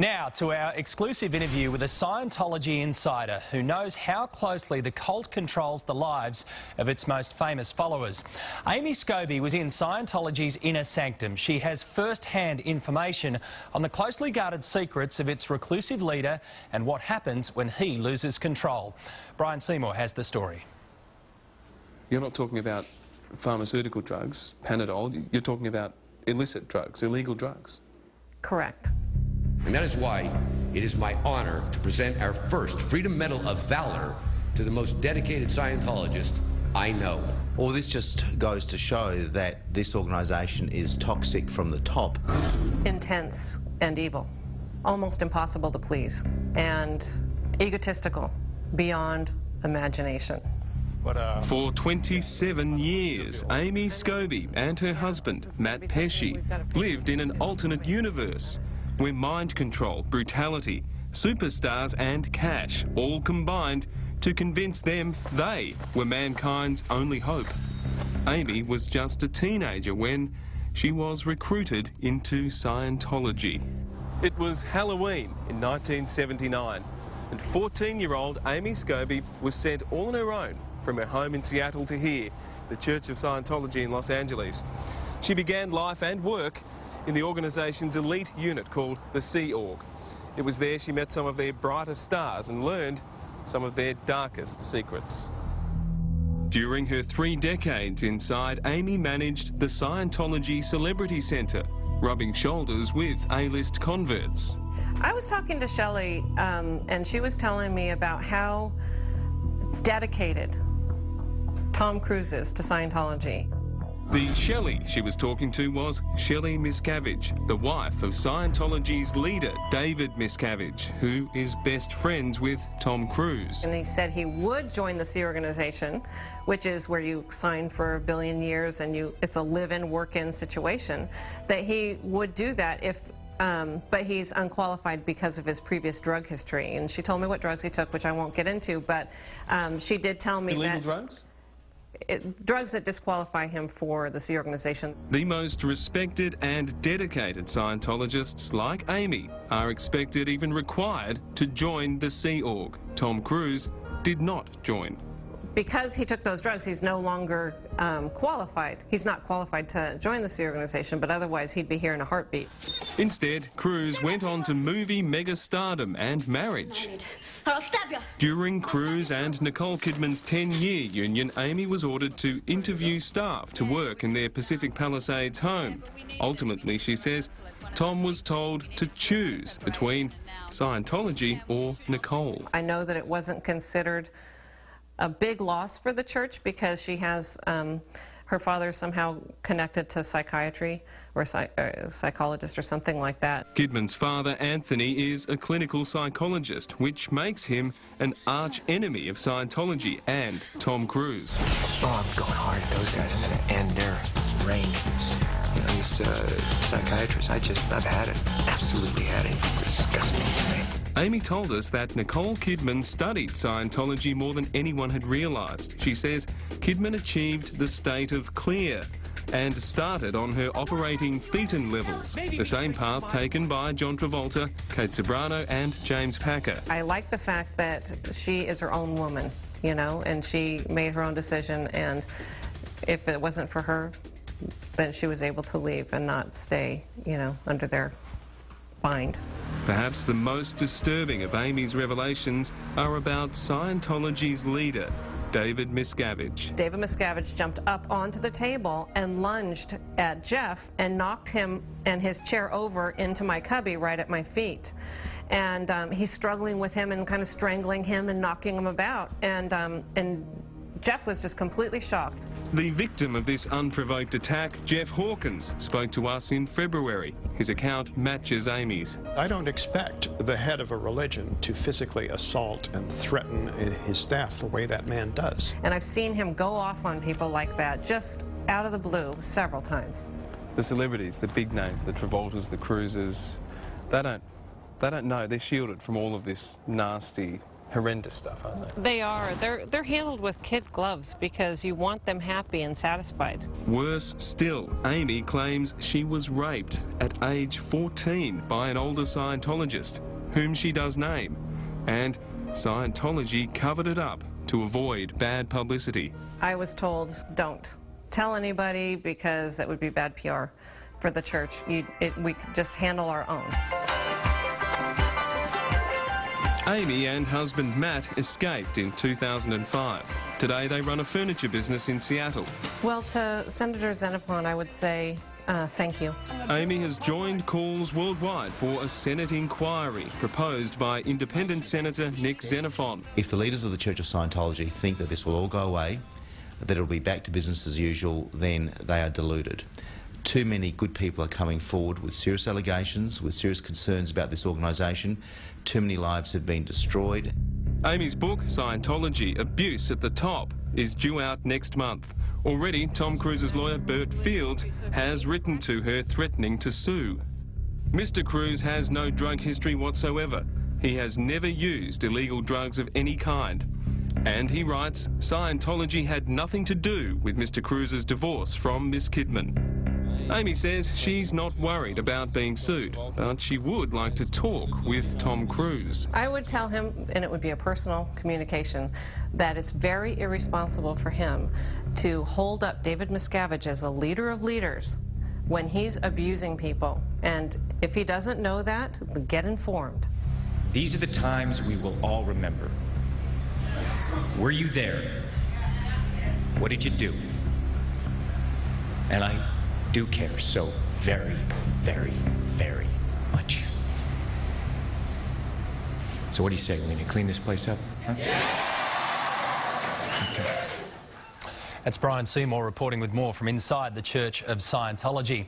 Now to our exclusive interview with a Scientology insider who knows how closely the cult controls the lives of its most famous followers. Amy Scobee was in Scientology's inner sanctum. She has first-hand information on the closely guarded secrets of its reclusive leader and what happens when he loses control. Bryan Seymour has the story. You're not talking about pharmaceutical drugs, Panadol, you're talking about illicit drugs, illegal drugs. Correct. And that is why it is my honor to present our first Freedom Medal of Valor to the most dedicated Scientologist I know. Well, this just goes to show that this organisation is toxic from the top. Intense and evil. Almost impossible to please. And egotistical beyond imagination. Uh, For 27 years, Amy Scobee and her husband, Matt Pesch, lived in an alternate universe where mind control, brutality, superstars and cash all combined to convince them they were mankind's only hope. Amy was just a teenager when she was recruited into Scientology. It was Halloween in 1979, and 14-year-old Amy Scobee was sent all on her own from her home in Seattle to here, the Church of Scientology in Los Angeles. She began life and work in the organisation's elite unit called the Sea Org. It was there she met some of their brightest stars and learned some of their darkest secrets. During her three decades inside, Amy managed the Scientology Celebrity Centre, rubbing shoulders with A-list converts. I was talking to Shelley, um, and she was telling me about how dedicated Tom Cruise is to Scientology. The Shelley she was talking to was Shelley Miscavige, the wife of Scientology's leader, David Miscavige, who is best friends with Tom Cruise. And he said he would join the Sea Organization, which is where you sign for a billion years and you it's a live-in, work-in situation, that he would do that if um, but he's unqualified because of his previous drug history. And she told me what drugs he took, which I won't get into, but um, she did tell me Illegal that... drugs? It, drugs that disqualify him for the Sea Organization. The most respected and dedicated Scientologists like Amy are expected, even required, to join the Sea Org. Tom Cruise did not join because he took those drugs, he's no longer um, qualified. He's not qualified to join the Sea Organization, but otherwise he'd be here in a heartbeat. Instead, Cruise went on to movie mega stardom and marriage. During Cruise and Nicole Kidman's 10-year union, Amy was ordered to interview staff to work in their Pacific Palisades home. Ultimately, she says, Tom was told to choose between Scientology or Nicole. I know that it wasn't considered a big loss for the church because she has um, her father somehow connected to psychiatry or psych uh, psychologist or something like that. Kidman's father, Anthony, is a clinical psychologist, which makes him an arch enemy of Scientology and Tom Cruise. Oh, I'm going hard at those guys and their reign. You know, these uh, psychiatrists, I just, I've had it. Absolutely had it. It's disgusting to me. Amy told us that Nicole Kidman studied Scientology more than anyone had realised. She says Kidman achieved the state of clear and started on her operating thetan levels, the same path taken by John Travolta, Kate Ceberano and James Packer. I like the fact that she is her own woman, you know, and she made her own decision and if it wasn't for her, then she was able to leave and not stay, you know, under their bind. Perhaps the most disturbing of Amy's revelations are about Scientology's leader, David Miscavige. David Miscavige jumped up onto the table and lunged at Jeff and knocked him and his chair over into my cubby right at my feet. And um, he's struggling with him and kind of strangling him and knocking him about. And, um, and Jeff was just completely shocked. The victim of this unprovoked attack, Jeff Hawkins, spoke to us in February. His account matches Amy's. I don't expect the head of a religion to physically assault and threaten his staff the way that man does. And I've seen him go off on people like that just out of the blue several times. The celebrities, the big names, the Travoltas, the Cruises, they don't, they don't know. They're shielded from all of this nasty horrendous stuff, aren't they? They are. They're they're handled with kid gloves because you want them happy and satisfied. Worse still, Amy claims she was raped at age 14 by an older Scientologist, whom she does name, and Scientology covered it up to avoid bad publicity. I was told, don't tell anybody because it would be bad PR for the church. You, it, we could just handle our own. Amy and husband Matt escaped in 2005. Today they run a furniture business in Seattle. Well, to Senator Xenophon, I would say uh, thank you. Amy has joined calls worldwide for a Senate inquiry proposed by independent Senator Nick Xenophon. If the leaders of the Church of Scientology think that this will all go away, that it'll be back to business as usual, then they are deluded. Too many good people are coming forward with serious allegations, with serious concerns about this organisation. Too many lives have been destroyed. Amy's book, Scientology Abuse at the Top, is due out next month. Already, Tom Cruise's lawyer, Bert Fields, has written to her threatening to sue. Mr. Cruise has no drug history whatsoever. He has never used illegal drugs of any kind. And he writes, Scientology had nothing to do with Mr. Cruise's divorce from Miss Kidman. Amy says she's not worried about being sued, but she would like to talk with Tom Cruise. I would tell him, and it would be a personal communication, that it's very irresponsible for him to hold up David Miscavige as a leader of leaders when he's abusing people. And if he doesn't know that, get informed. These are the times we will all remember. Were you there? What did you do? And I do care so very, very, very much. So what do you say? We need to clean this place up? Huh? That's Bryan Seymour reporting with more from inside the Church of Scientology.